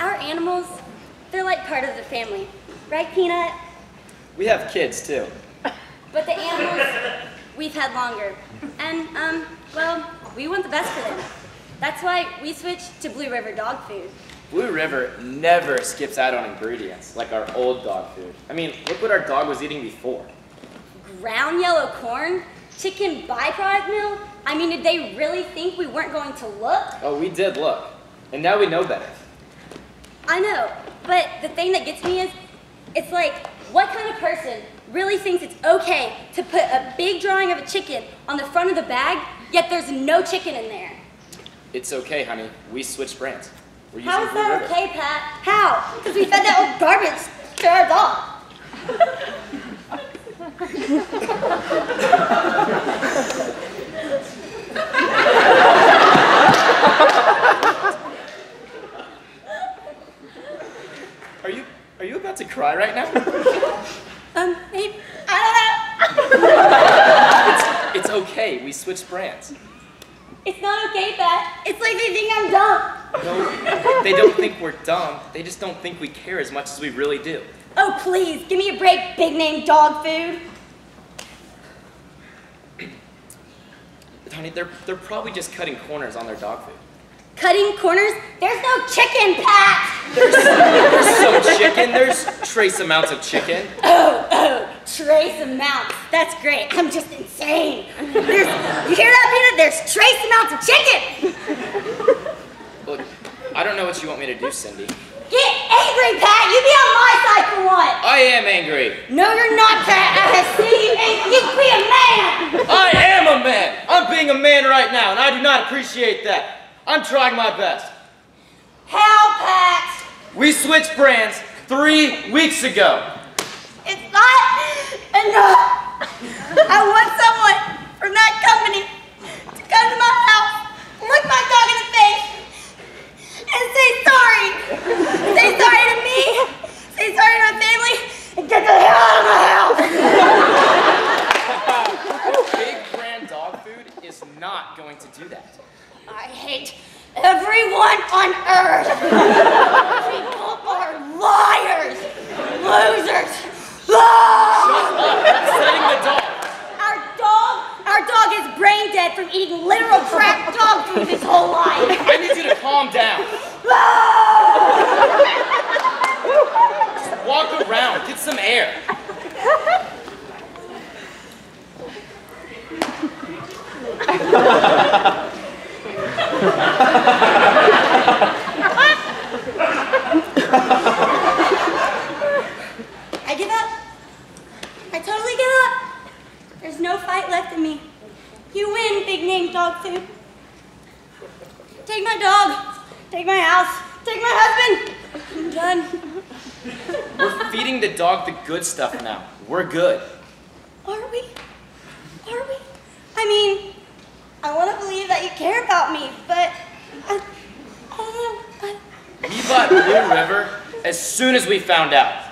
Our animals, they're like part of the family. Right, Peanut? We have kids too. But the animals we've had longer. And, um, well, we want the best for them. That's why we switched to Blue River dog food. Blue River never skips out on ingredients like our old dog food. I mean, look what our dog was eating before. Ground yellow corn? Chicken byproduct meal? I mean, did they really think we weren't going to look? Oh, we did look. And now we know better. I know, but the thing that gets me is, it's like, what kind of person really thinks it's okay to put a big drawing of a chicken on the front of the bag, yet there's no chicken in there? It's okay, honey. We switched brands. We're using How is that River. okay, Pat? How? Because we fed that old garbage to our dog. Are you are you about to cry right now? Um, maybe, I don't know. it's okay. We switched brands. It's not okay, Pat. It's like they think I'm dumb. No, they don't think we're dumb. They just don't think we care as much as we really do. Oh, please, give me a break, big name dog food. Honey, they're they're probably just cutting corners on their dog food. Cutting corners? There's no chicken, Pat! There's some chicken. There's trace amounts of chicken. Oh, oh, trace amounts. That's great. I'm just insane. There's, you hear that, Peanut? There's trace amounts of chicken. Look, I don't know what you want me to do, Cindy. Get angry, Pat. You be on my side for what? I am angry. No, you're not, Pat. I have seen you angry. You be a man. I am a man. I'm being a man right now, and I do not appreciate that. I'm trying my best. How, Pat? We switched brands three weeks ago. It's not enough. I want someone from that company to come to my house, look my dog in the face, and say sorry. Say sorry to me, say sorry to my family, and get the hell out of my house. Big brand dog food is not going to do that. I hate everyone on earth. People are liars, losers. Setting the dog. Our dog, our dog is brain dead from eating literal crap dog food his whole life. I need you to calm down. Walk around, get some air. I give up. I totally give up. There's no fight left in me. You win, big name dog food. Take my dog. Take my house. Take my husband. I'm done. We're feeding the dog the good stuff now. We're good. Are we? Are we? I mean, I want to believe that you care about me, but I, I don't know. I, We bought Blue River as soon as we found out.